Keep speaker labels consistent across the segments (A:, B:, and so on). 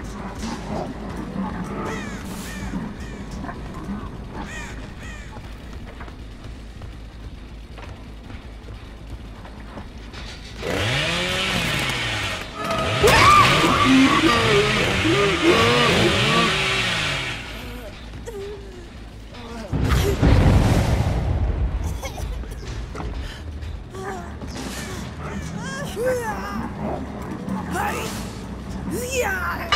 A: Hey! Yeah!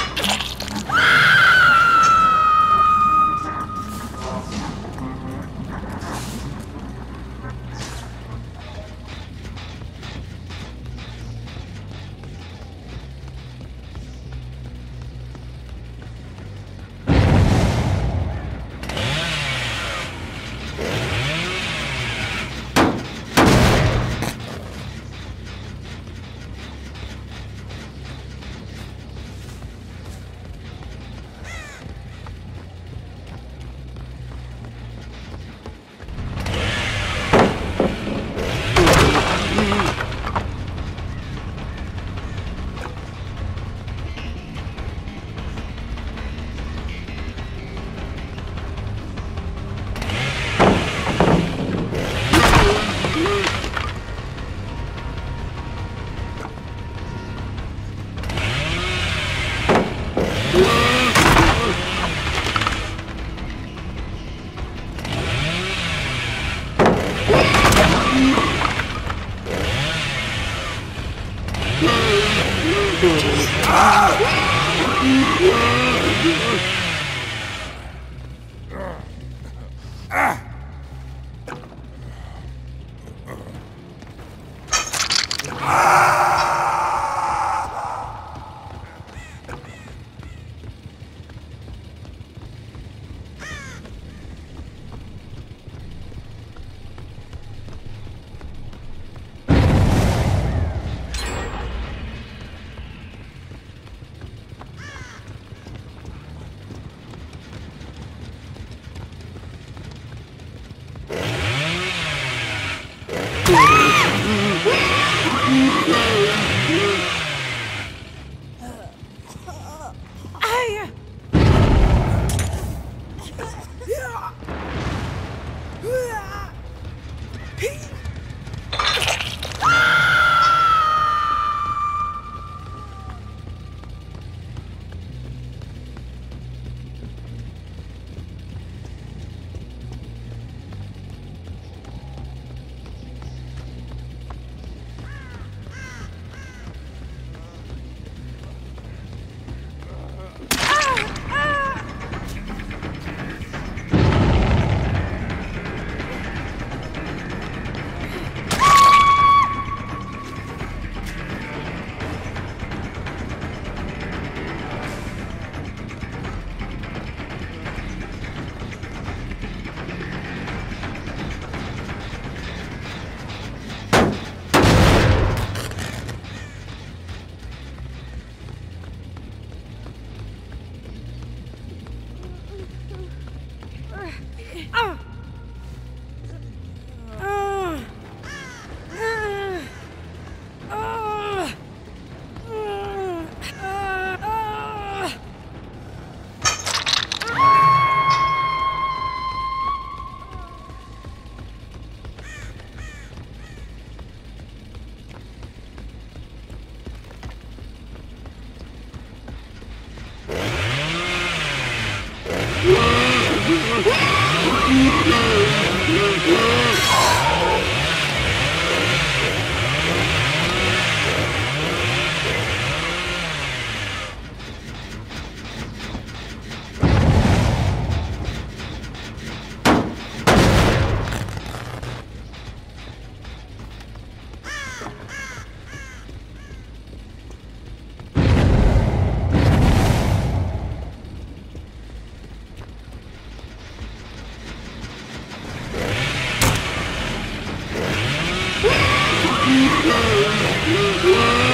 A: Oh, my God.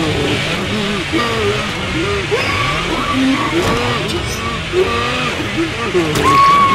A: Oh,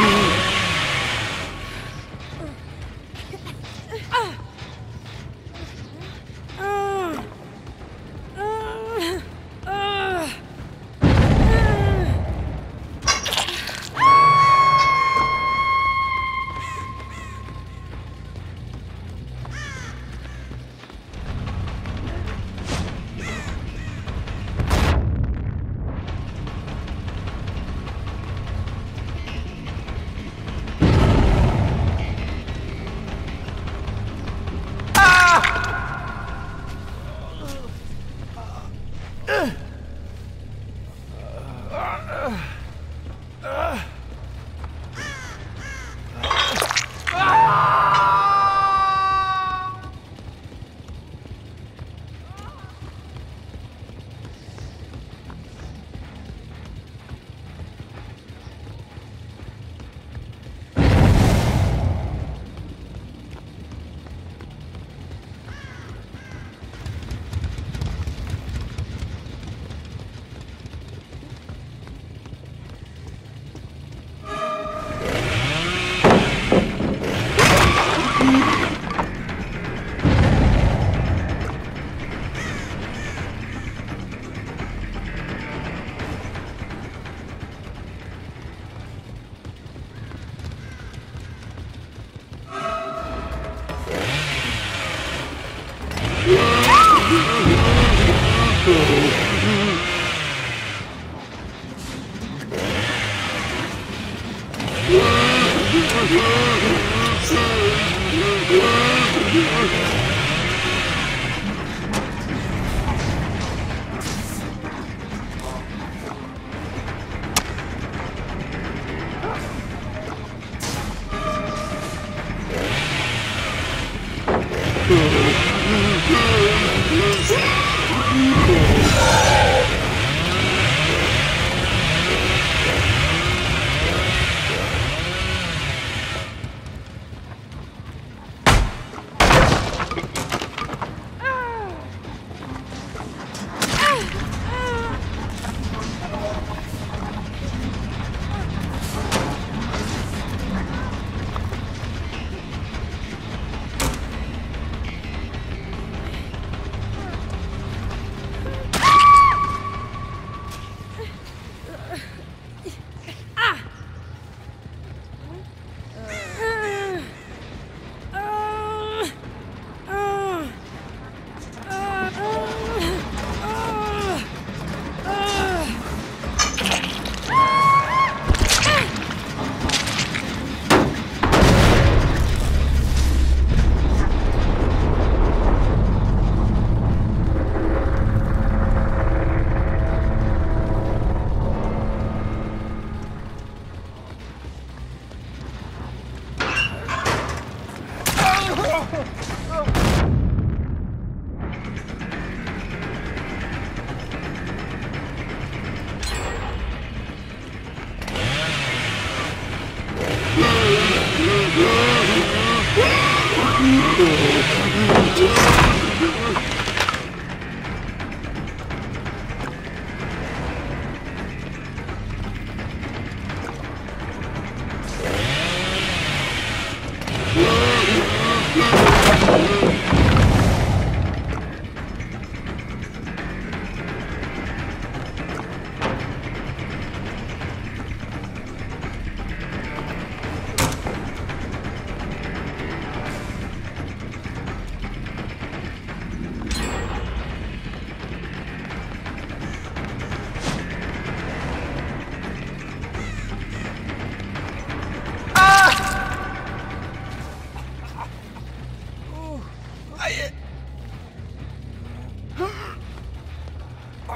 A: Oh. Uhum.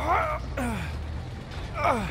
A: Ah! Ah!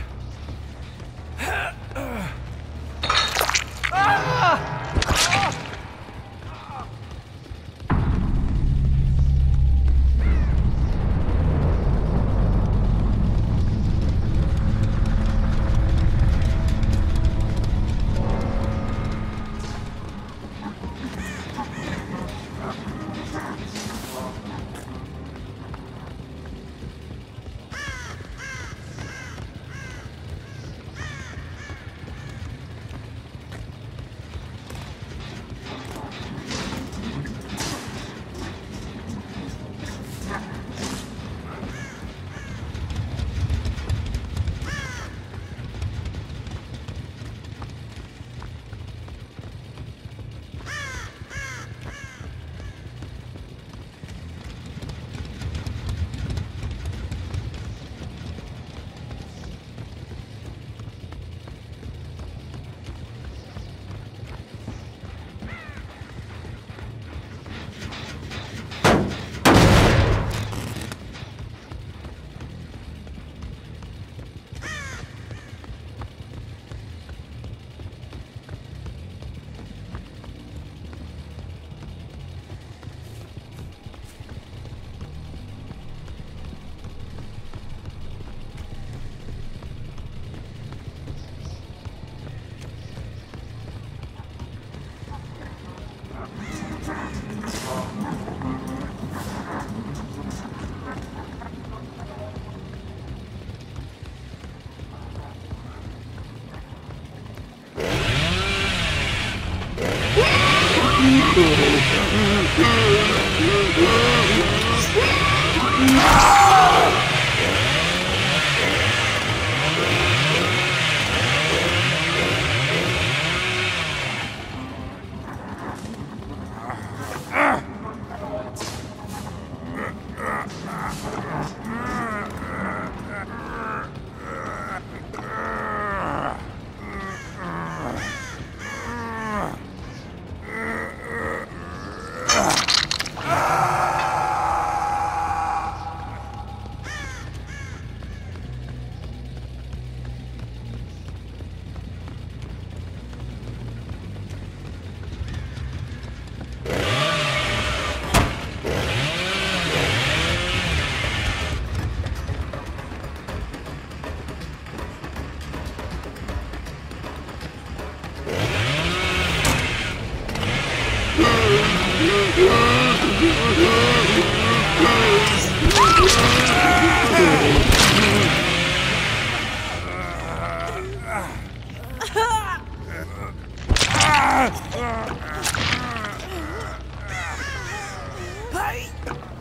B: Mm-hmm. Ai!